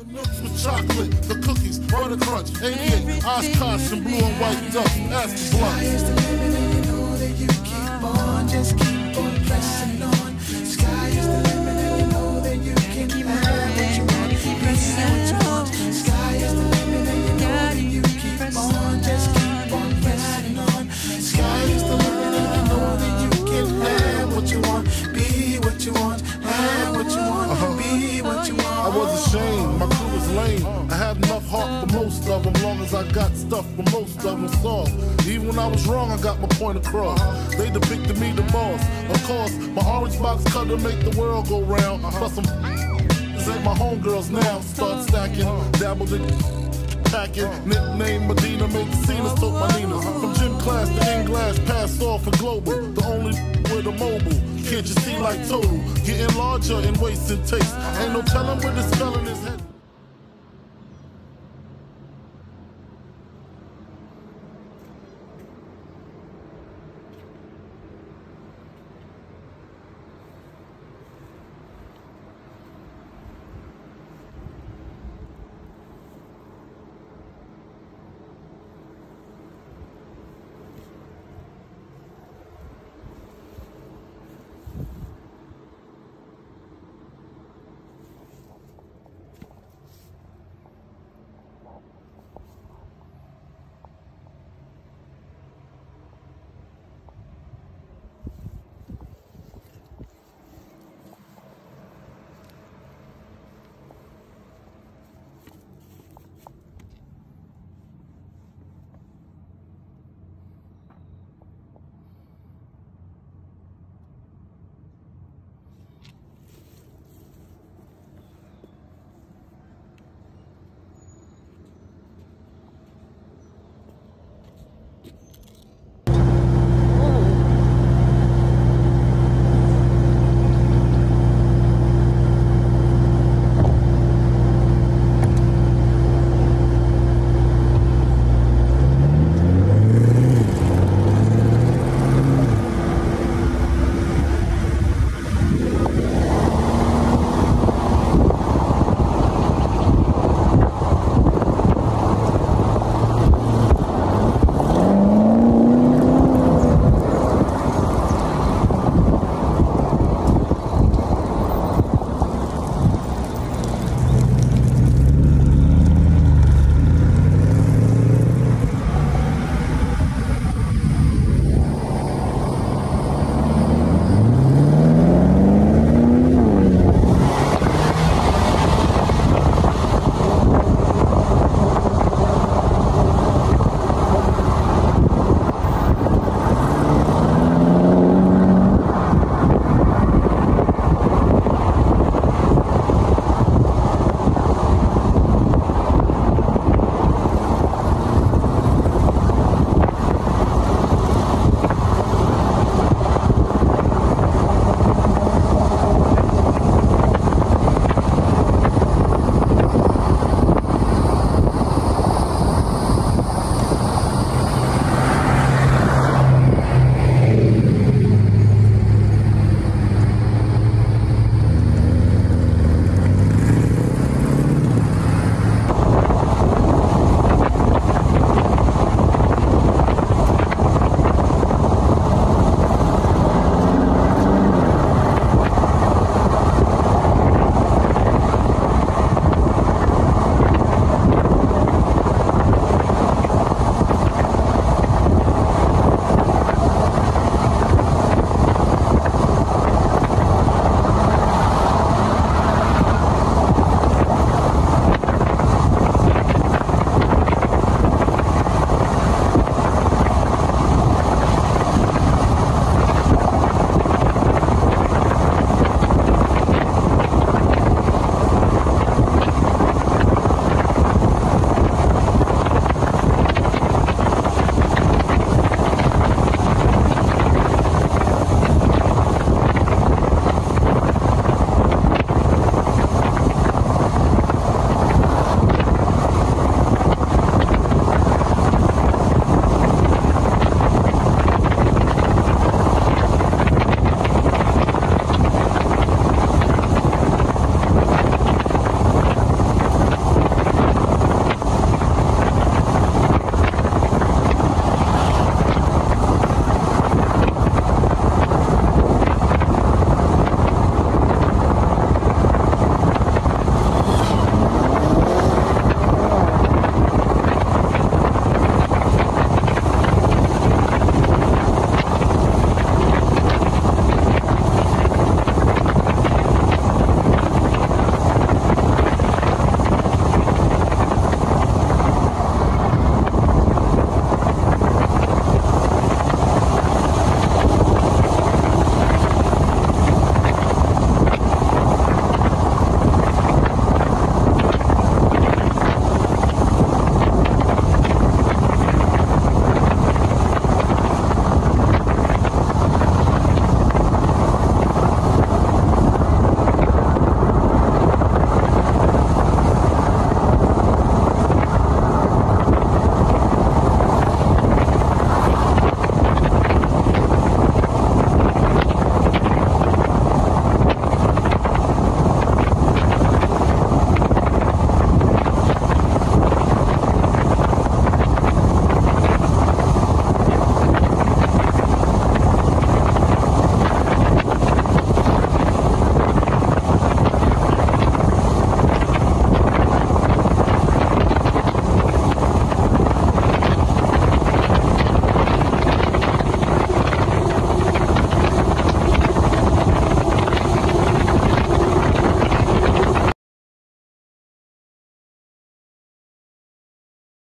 The milks with chocolate, the cookies, butter crunch, 88, Oshkosh, and blue and white duck. That's blunt. is the limit was ashamed, my crew was lame. I had enough heart for most of them, long as I got stuff for most of them soft. Even when I was wrong, I got my point across. They depicted me the boss. Of course, my orange box cutter make the world go round. Plus, some ain't my homegirls now. Start stacking, dabbled in packing. Nickname Medina, made the scenes, took my Nina. From gym class to in glass, passed off for global. The only a mobile. Can't you see like total? Getting larger and wasting taste. Ain't no telling where the spelling is headed.